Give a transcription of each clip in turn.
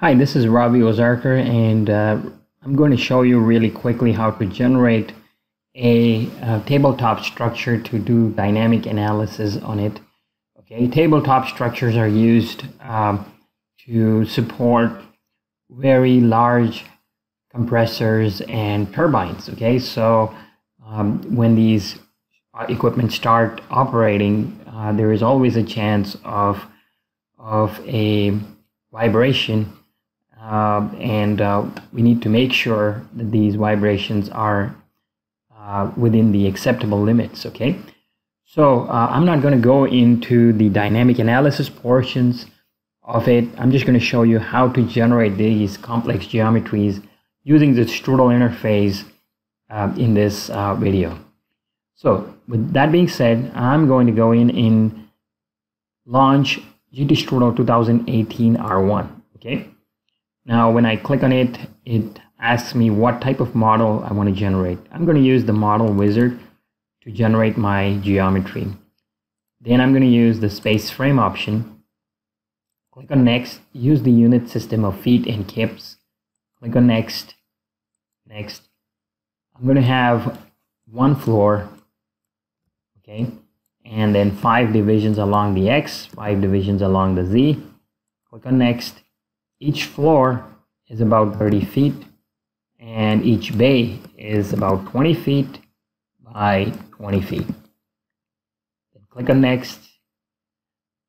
Hi, this is Ravi Ozarker and uh, I'm going to show you really quickly how to generate a, a, tabletop structure to do dynamic analysis on it. Okay, tabletop structures are used um, to support very large compressors and turbines. Okay, so um, when these equipment start operating, uh, there is always a chance of of a vibration uh, and uh, we need to make sure that these vibrations are uh, within the acceptable limits okay? So uh, I'm not going to go into the dynamic analysis portions of it. I'm just going to show you how to generate these complex geometries using the STRUDL interface uh, in this uh, video. So with that being said I'm going to go in in launch GT STRUDL 2018 R1 okay now, when I click on it, it asks me what type of model I want to generate. I'm going to use the model wizard to generate my geometry. Then I'm going to use the space frame option. Click on next, use the unit system of feet and kips. Click on next, next. I'm going to have one floor, okay, and then five divisions along the X, five divisions along the Z. Click on next each floor is about 30 feet and each bay is about 20 feet by 20 feet. Then click on next.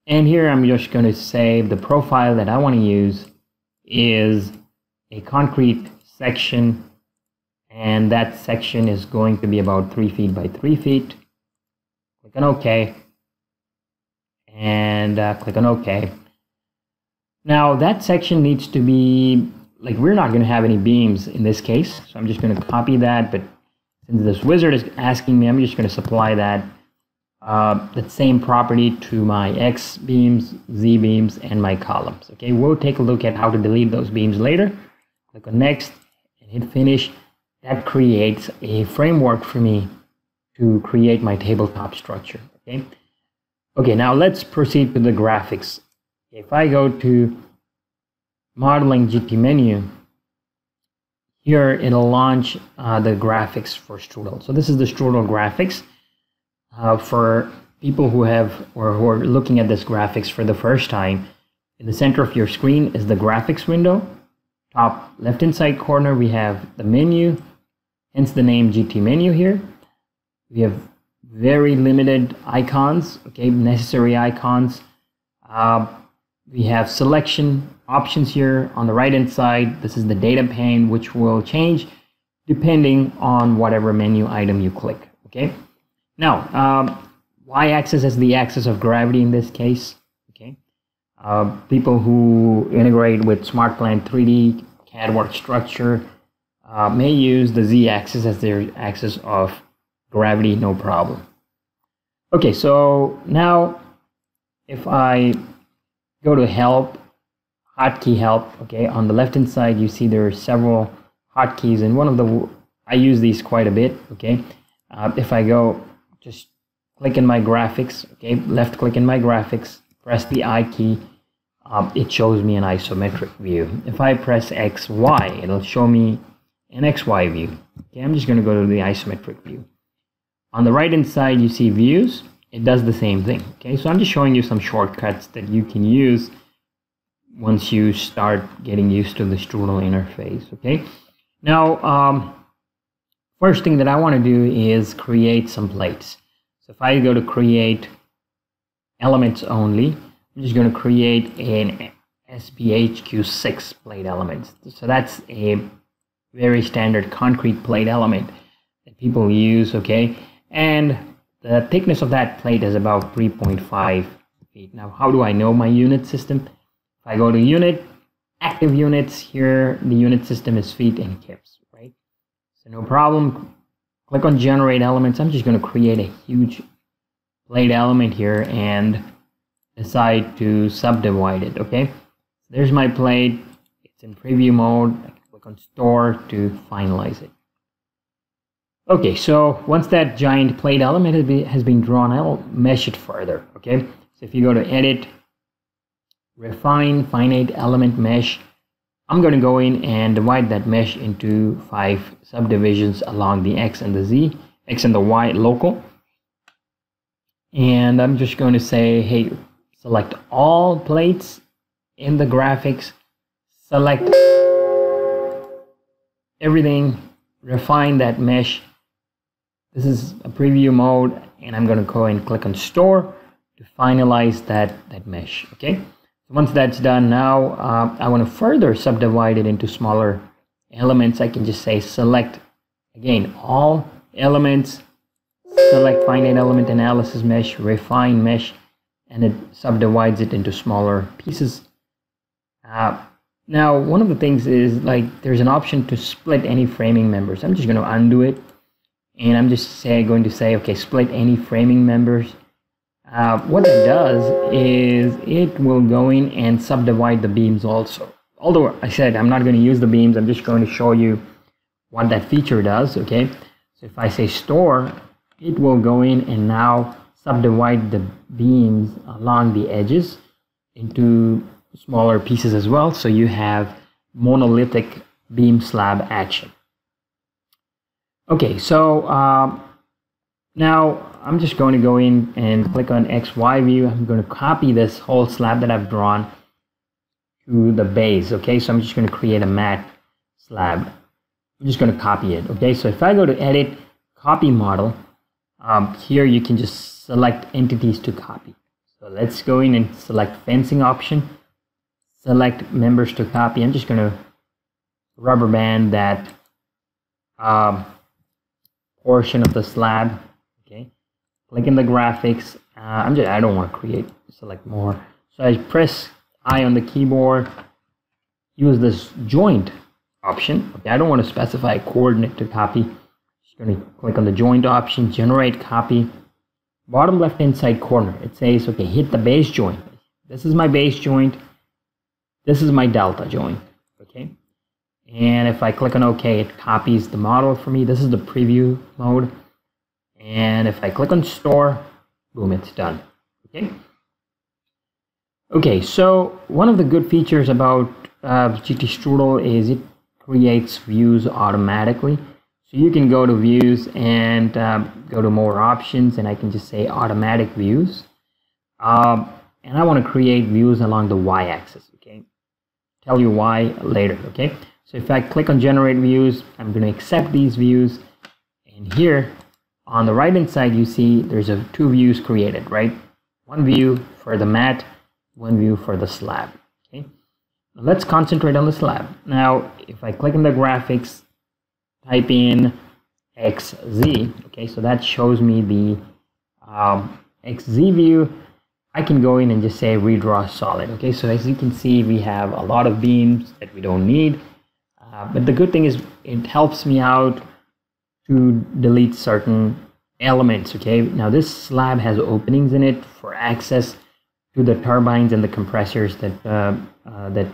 And here I'm just going to say the profile that I want to use is a concrete section and that section is going to be about 3 feet by 3 feet. Click on OK and uh, click on OK. Now that section needs to be, like we're not going to have any beams in this case. So I'm just going to copy that. But since this wizard is asking me, I'm just going to supply that, uh, that same property to my X beams, Z beams, and my columns. Okay, we'll take a look at how to delete those beams later. Click on next and hit finish. That creates a framework for me to create my tabletop structure. Okay. Okay, now let's proceed to the graphics. If I go to modeling GT menu, here it'll launch uh, the graphics for STRUDL. So this is the STRUDL graphics. Uh, for people who have or who are looking at this graphics for the first time, in the center of your screen is the graphics window. Top left hand side corner, we have the menu, hence the name GT menu here. We have very limited icons, okay, necessary icons. Uh, we have selection options here on the right hand side. This is the data pane, which will change depending on whatever menu item you click. Okay. Now, um, y-axis is the axis of gravity in this case. Okay. Uh, people who integrate with SmartPlant 3D CADWorx structure uh, may use the z-axis as their axis of gravity, no problem. Okay, so now if I go to help, hotkey help, okay, on the left hand side you see there are several hotkeys and one of the, I use these quite a bit, okay. Uh, if I go, just click in my graphics, okay, left click in my graphics, press the I key, um, it shows me an isometric view. If I press X, Y, it'll show me an XY view. Okay, I'm just going to go to the isometric view. On the right hand side, you see views it does the same thing. Okay, so I'm just showing you some shortcuts that you can use once you start getting used to the STRUDL interface. Okay, now um, first thing that I want to do is create some plates. So if I go to create elements only, I'm just going to create an SPHQ6 plate element. So that's a very standard concrete plate element that people use. Okay, and the thickness of that plate is about 3.5 feet. Now, how do I know my unit system? If I go to unit, active units, here the unit system is feet and kips, right? So no problem. Click on generate elements. I'm just going to create a huge plate element here and decide to subdivide it, okay? There's my plate. It's in preview mode. I click on store to finalize it. Okay, so once that giant plate element has been drawn, I'll mesh it further, okay? So if you go to Edit, Refine, Finite Element Mesh, I'm going to go in and divide that mesh into five subdivisions along the X and the Z, X and the Y local. And I'm just going to say, hey, select all plates in the graphics, select everything, refine that mesh. This is a preview mode and I'm going to go and click on store to finalize that, that mesh, okay? So once that's done now, uh, I want to further subdivide it into smaller elements. I can just say select, again, all elements, select finite element analysis mesh, refine mesh, and it subdivides it into smaller pieces. Uh, now, one of the things is like there's an option to split any framing members. I'm just going to undo it. And I'm just say, going to say, okay, split any framing members. Uh, what it does is it will go in and subdivide the beams also. Although I said I'm not going to use the beams, I'm just going to show you what that feature does, okay? So if I say store, it will go in and now subdivide the beams along the edges into smaller pieces as well. So you have monolithic beam slab action. Okay, so uh, now I'm just going to go in and click on XY view. I'm going to copy this whole slab that I've drawn to the base. Okay, so I'm just going to create a mat slab. I'm just going to copy it. Okay, so if I go to edit, copy model, um, here you can just select entities to copy. So let's go in and select fencing option select members to copy. I'm just going to rubber band that um, portion of the slab. Okay, click in the graphics. Uh, I'm just I don't want to create select more. So I press I on the keyboard. Use this joint option. Okay, I don't want to specify a coordinate to copy. Just going to click on the joint option, generate copy. Bottom left hand side corner, it says, okay, hit the base joint. This is my base joint this is my delta joint, okay? And if I click on OK, it copies the model for me. This is the preview mode. And if I click on store, boom, it's done, okay? Okay, so one of the good features about uh, GT STRUDL is it creates views automatically. So you can go to views and uh, go to more options and I can just say automatic views. Um, and I want to create views along the y-axis okay? tell you why later, okay? So if I click on generate views, I'm going to accept these views. And here on the right hand side, you see there's a two views created, right? One view for the mat, one view for the slab, okay? Let's concentrate on the slab. Now, if I click on the graphics, type in XZ, okay, so that shows me the um, XZ view I can go in and just say redraw solid. Okay, so as you can see, we have a lot of beams that we don't need. Uh, but the good thing is it helps me out to delete certain elements. Okay, now this slab has openings in it for access to the turbines and the compressors that uh, uh, that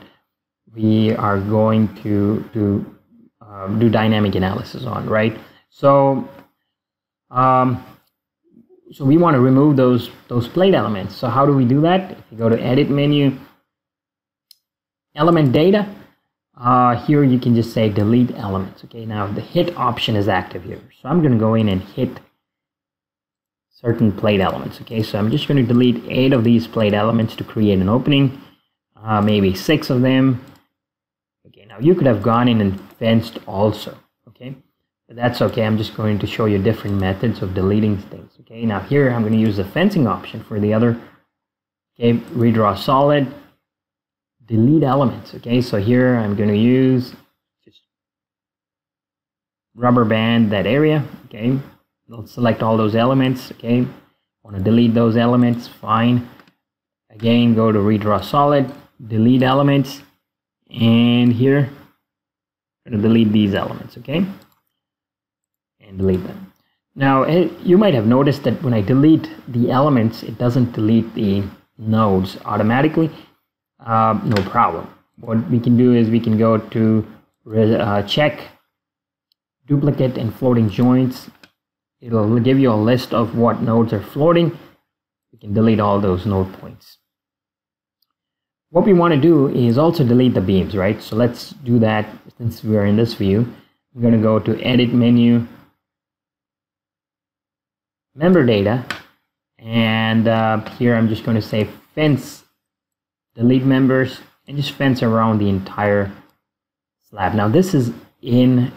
we are going to to uh, do dynamic analysis on, right? So um, so we want to remove those those plate elements. So how do we do that? If you go to edit menu, element data, uh, here you can just say delete elements. Okay, now the hit option is active here. So I'm going to go in and hit certain plate elements. Okay, so I'm just going to delete eight of these plate elements to create an opening, uh, maybe six of them. Okay, now you could have gone in and fenced also. Okay, but that's okay. I'm just going to show you different methods of deleting things. Okay, now here I'm going to use the fencing option for the other. Okay, redraw solid, delete elements. Okay, so here I'm going to use just rubber band that area. Okay, I'll select all those elements. Okay, want to delete those elements. Fine. Again, go to redraw solid, delete elements, and here I'm going to delete these elements. Okay and delete them. Now, eh, you might have noticed that when I delete the elements, it doesn't delete the nodes automatically. Uh, no problem. What we can do is we can go to uh, check duplicate and floating joints. It'll give you a list of what nodes are floating. We can delete all those node points. What we want to do is also delete the beams, right? So let's do that since we're in this view. I'm going to go to edit menu, member data, and uh, here I'm just going to say fence the lead members and just fence around the entire slab. Now this is in